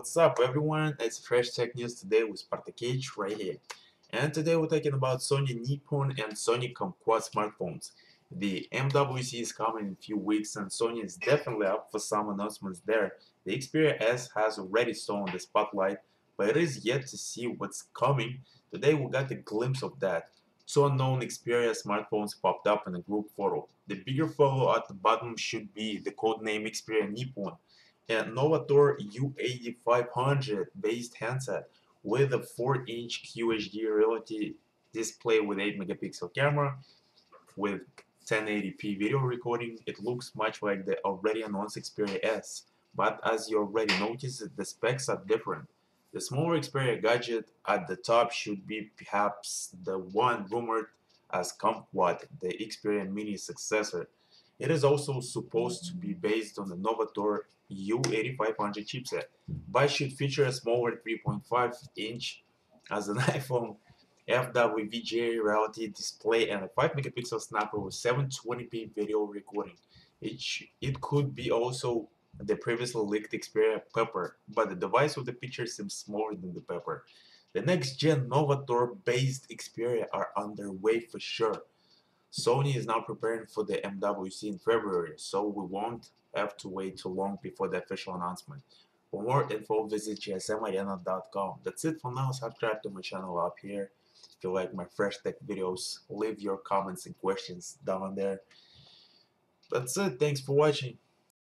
What's up everyone, it's Fresh Tech News today with Spartakage right here. And today we're talking about Sony Nypon and Sony Kumquat smartphones. The MWC is coming in a few weeks and Sony is definitely up for some announcements there. The Xperia S has already stolen the spotlight, but it is yet to see what's coming. Today we got a glimpse of that. Two unknown Xperia smartphones popped up in a group photo. The bigger photo at the bottom should be the codename Xperia Nypon and NovaThor U8500 based handset with a 4-inch QHD Reality display with 8 megapixel camera with 1080p video recording. It looks much like the already announced Xperia S, but as you already noticed, the specs are different. The smaller Xperia gadget at the top should be perhaps the one rumored as Kumquat, the Xperia Mini successor. It is also supposed to be based on the NovaThor U8500 chipset, but should feature a smaller 3.5 inch as an iPhone FWVGA reality display and a 5 megapixel snapper with 720p video recording. It, it could be also the previously leaked Xperia Pepper, but the device with the picture seems smaller than the Pepper. The next gen NovaThor based Xperia are underway for sure. Sony is now preparing for the MWC in February, so we won't have to wait too long before the official announcement. For more info, visit gsmarena.com. That's it for now. Subscribe to my channel up here. If you like my fresh tech videos, leave your comments and questions down there. That's it. Thanks for watching.